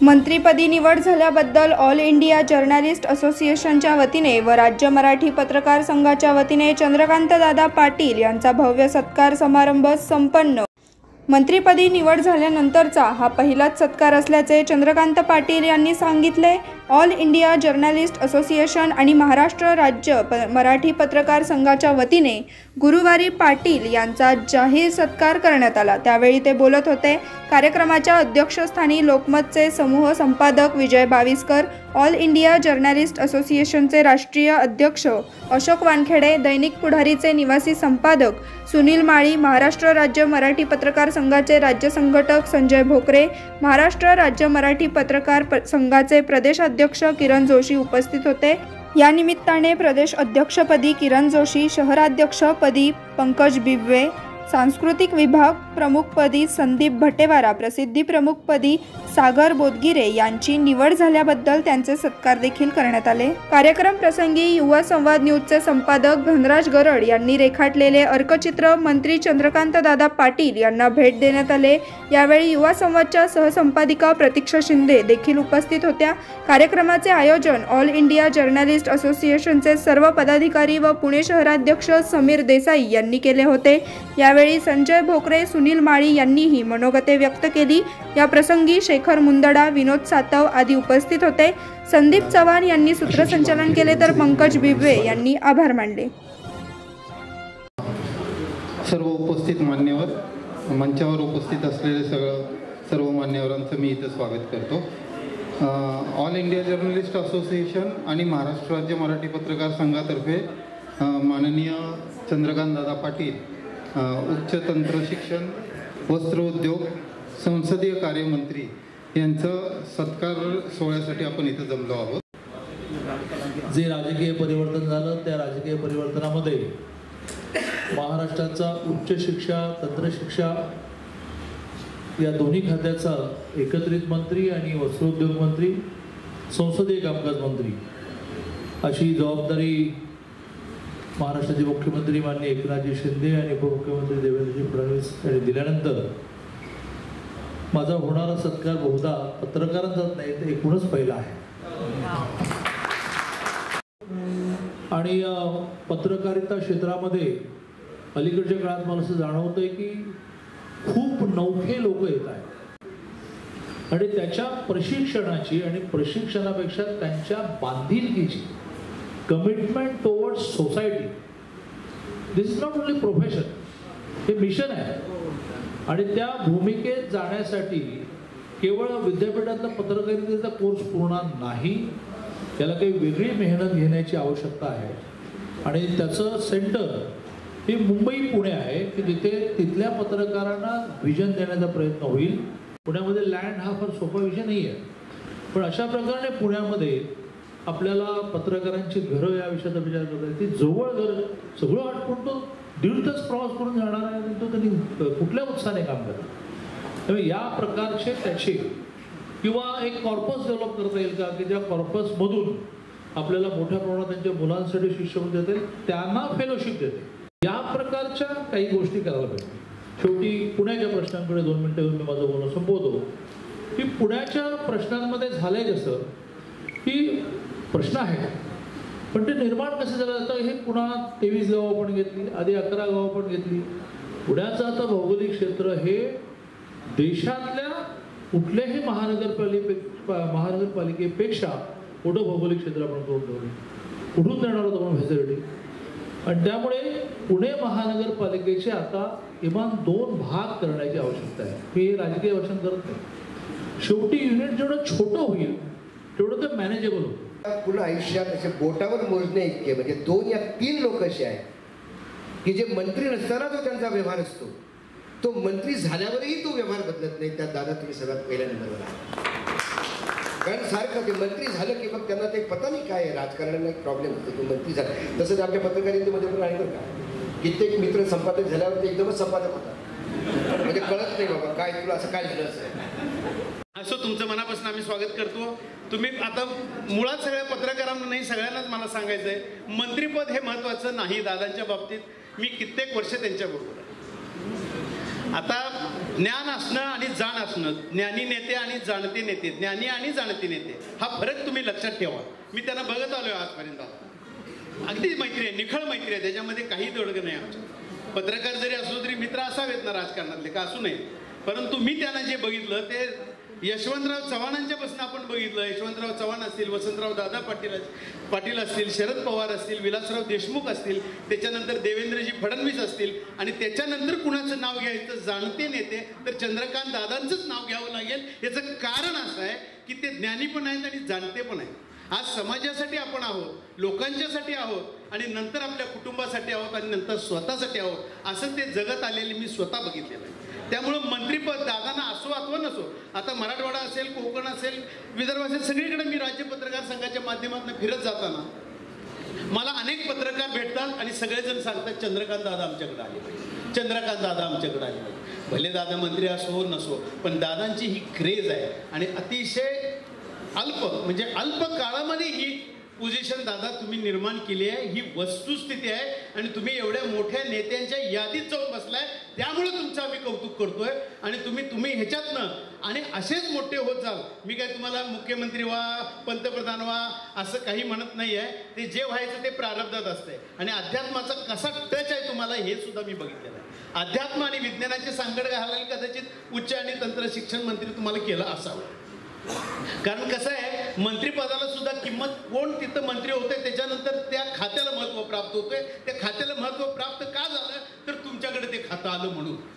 मंत्रीपदी निवड झाल्याबद्दल all India journalist असोसिएशनच्या वतीने व राज्य मराठी पत्रकार संघाच्या वतीने चंद्रकांतदादा पाटील यांचा भव्य सत्कार समारंभ संपन्न. मंत्रीपदी निवड झाल्यानंतरचा हा पहिलाच सत्कार असल्याचे चंद्रकांत पाटील यांनी सांगितले. ऑल इंडिया जर्नलिस्ट असोसिएशन आणि महाराष्ट्र राज्य प मराठी पत्रकार संघाच्या वतीने गुरुवारी पाटील यांचा जाहीर सत्कार करण्यात आला. त्यावेळी ते बोलत होते कार्यक्रमाच्या अध्यक्षस्थानी लोकमतचे समूह संपादक Vijay Baviskar all India journalist असोसिएशनचे राष्ट्रीय अध्यक्ष अशोक वानखेडे दैनिक पुढारीचे निवासी संपादक सुनील माळी महाराष्ट्र राज्य मराठी पत्रकार संघाचे राज्य संघटक संजय भोकरे महाराष्ट्र राज्य मराठी पत्रकार प- संघाचे प्रदेशाध्यक्ष किरण जोशी उपस्थित होते. या निमित्ताने प्रदेश अध्यक्षपदी किरण जोशी शहराध्यक्षपदी पंकज बिब्वे सांस्कृतिक विभाग प्रमुखपदी संदीप भटेवारा प्रसिद्धी प्रमुखपदी सागर बोदगिरे यांची निवड झाल्याबद्दल त्यांचे सत्कार देखील करण्यात आले. कार्यक्रम प्रसंगी युवा संवाद न्यूजचे संपादक धनराज गरड यांनी रेखाटलेले अर्कचित्र मंत्री चंद्रकांत दादा पाटील यांना भेट देण्यात आले. यावेळी युवा संवादच्या सहसंपादिका प्रतीक्षा शिंदे देखील उपस्थित होत्या. कार्यक्रमाचे आयोजन ऑल इंडिया जर्नलिस्ट असोसिएशनचे सर्व पदाधिकारी व पुणे शहराध्यक्ष समीर देसाई यांनी केले होते. यावेळी संजय भोकरे सुनील माळी यांनीही मनोगते व्यक्त केली. या प्रसंगी शेखर मुंदडा विनोद सातव आदी उपस्थित होते. संदीप चव्हाण यांनी सूत्रसंचालन केले तर पंकज बिबवे यांनी आभार मानले. सर्व उपस्थित मान्यवर मंचावर उपस्थित असलेले सगळं सर्व मान्यवरांचं मी इथं स्वागत करतो. ऑल इंडिया जर्नलिस्ट असोसिएशन आणि महाराष्ट्र राज्य मराठी पत्रकार संघातर्फे माननीय माननीय चंद्रकांतदादा पाटील उच्च तंत्र शिक्षण वस्त्रोद्योग संसदीय कार्यमंत्री यांचं सत्कार सोहळ्यासाठी आपण इथं जमलो आहोत. जे राजकीय परिवर्तन झालं त्या राजकीय परिवर्तनामध्ये महाराष्ट्राचा उच्च शिक्षा तंत्रशिक्षा या दोन्ही खात्याचा एकत्रित मंत्री आणि वस्त्रोद्योग मंत्री संसदीय कामकाज मंत्री अशी जबाबदारी महाराष्ट्राचे मुख्यमंत्री माननीय एकनाथजी शिंदे आणि उपमुख्यमंत्री देवेंद्रजी फडणवीस यांनी दिल्यानंतर माझा होणारा सत्कार बहुधा पत्रकारांचाच नाही तर एकूणच पहिला आहे. आणि पत्रकारिता क्षेत्रामध्ये अलीकडच्या काळात मला असं जाणवतंय की खूप नवखे लोक येत आहेत. आणि त्याच्या प्रशिक्षणाची आणि प्रशिक्षणापेक्षा त्यांच्या बांधिलकीची commitment towards society this is not only profession हे मिशन आहे. आणि त्या भूमिकेत जाण्यासाठी केवळ विद्यापीठातला पत्रकारितेचा कोर्स पूर्ण नाही त्याला काही वेगळी मेहनत घेण्याची आवश्यकता आहे. आणि त्याचं सेंटर हे मुंबई पुणे आहे की जिथे तिथल्या पत्रकारांना व्हिजन देण्याचा प्रयत्न होईल. पुण्यामध्ये लँड हा फार सोपा विषय नाही आहे पण अशा प्रकारे पुण्यामध्ये आपल्याला पत्रकारांची घरं या विषयाचा विचार करत आहे ती जवळ घर सगळं आटपून तो दीड तास प्रवास करून जाणार आहे आणि तो त्यांनी कुठल्या उत्साहाने काम करतो? त्यामुळे या प्रकारचे त्याचे किंवा एक कॉर्पस डेव्हलप करता येईल का? की ज्या कॉर्पसमधून आपल्याला मोठ्या प्रमाणात त्यांच्या मुलांसाठी शिष्यवृत्ती देता येईल त्यांना फेलोशिप देते या प्रकारच्या काही गोष्टी करायला पाहिजे. शेवटी पुण्याच्या प्रश्नांकडे दोन मिनिटं येऊन मी माझं बोलणं संपवतो. की पुण्याच्या प्रश्नांमध्ये झालंय कसं की प्रश्न आहे पण ते निर्माण कसं झालं? जातं हे पुन्हा तेवीस गावं आपण घेतली आधी अकरा गावं पण घेतली. पुण्याचं आता भौगोलिक क्षेत्र हे देशातल्या कुठल्याही महानगरपालिके महानगरपालिकेपेक्षा मोठं भौगोलिक क्षेत्र आपण करून ठेवलं कुठून देणार होतो आपण फॅसिलिटी आणि त्यामुळे पुणे महानगरपालिकेचे आता किमान दोन भाग करण्याची आवश्यकता आहे. मी हे राजकीय भाषण करत नाही. शेवटी युनिट जेवढं छोटं होईल तेवढं ते मॅनेजेबल होईल. पूर्ण आयुष्यात असे बोटावर मोजणे इतके म्हणजे दोन या तीन लोक असे आहेत की जे मंत्री नसताना जो त्यांचा व्यवहार असतो तो मंत्री झाल्यावरही तो व्यवहार बदलत नाही. त्यात दादा तुम्ही सगळ्यात पहिल्या नंबरवर कारण सारखं ते मंत्री झालं की मग त्यांना ते पता नाही काय आहे. राजकारणाला एक प्रॉब्लेम होतो तो मंत्री झाला. तसंच आपल्या पत्रकारितेमध्ये पण आहे का. कित्येक मित्र संपादक झाल्यावर ते एकदमच संपादक होता म्हणजे कळत नाही बाबा काय तुला असं काय झालं असं. असो तुमचं मनापासून आम्ही स्वागत करतो. तुम्ही आता मुळात सगळ्या पत्रकारांना नाही सगळ्यांनाच मला सांगायचं आहे मंत्रीपद हे महत्त्वाचं नाही दादांच्या बाबतीत. मी कित्येक वर्ष त्यांच्याबरोबर आहे. आता ज्ञान असणं आणि जाण असणं ज्ञानी नेते आणि जाणते नेते ज्ञानी आणि जाणते नेते हा फरक तुम्ही लक्षात ठेवा. मी त्यांना बघत आलोय आजपर्यंत. अगदी मैत्री आहे निखळ मैत्री आहे त्याच्यामध्ये काही तोडगं नाही आमच्या पत्रकार जरी असलो तरी मित्र असावेत ना राजकारणातले का असू नये. परंतु मी त्यांना जे बघितलं ते यशवंतराव चव्हाणांच्या पासून आपण बघितलं. यशवंतराव चव्हाण असतील वसंतराव दादा पाटील पाटील असतील शरद पवार असतील विलासराव देशमुख असतील त्याच्यानंतर देवेंद्रजी फडणवीस असतील आणि त्याच्यानंतर कुणाचं नाव घ्यायचं जाणते नेते तर चंद्रकांत दादांचंच नाव घ्यावं लागेल. याचं कारण असं आहे की ते ज्ञानी पण आहेत आणि जाणते पण आहेत. आज समाजासाठी आपण आहोत लोकांच्यासाठी आहोत आणि नंतर आपल्या कुटुंबासाठी आहोत आणि नंतर स्वतःसाठी आहोत असं ते जगत आलेले मी स्वतः बघितलेलं आहे. त्यामुळं मंत्रीपद दादांना असो अथवा नसो आता मराठवाडा असेल कोकण असेल विदर्भ असेल सगळीकडे मी राज्य पत्रकार संघाच्या माध्यमातून फिरत जाताना मला अनेक पत्रकार भेटतात आणि सगळेजण सांगतात चंद्रकांत दादा आमच्याकडे आले पाहिजे. चंद्रकांत दादा आमच्याकडे आले पाहिजे. भले दादा मंत्री असो नसो पण दादांची ही क्रेज आहे आणि अतिशय अल्प म्हणजे अल्प काळामध्ये ही पोझिशन दादा तुम्ही निर्माण केली आहे. ही वस्तुस्थिती आहे आणि तुम्ही एवढ्या मोठ्या नेत्यांच्या यादीत जाऊन बसलाय. त्यामुळे तुमचं आम्ही कौतुक करतोय. आणि तुम्ही तुम्ही ह्याच्यातनं आणि असेच मोठे होत जाल. मी काय तुम्हाला मुख्यमंत्री व्हा पंतप्रधान व्हा असं काही म्हणत नाही आहे ते जे व्हायचं ते प्रारब्धात असतंय. आणि अध्यात्माचा कसा टच आहे तुम्हाला हे सुद्धा मी बघितलेलं आहे. अध्यात्म आणि विज्ञानाचे सांगड घालायला कदाचित उच्च आणि तंत्र शिक्षण मंत्री तुम्हाला केलं असावं. कारण कसं आहे मंत्रीपदाला सुद्धा किंमत कोण तिथं मंत्री होते त्याच्यानंतर त्या खात्याला महत्त्व प्राप्त होतंय. त्या खात्याला महत्त्व प्राप्त का झालं? तर तुमच्याकडे ते खातं आलं म्हणून.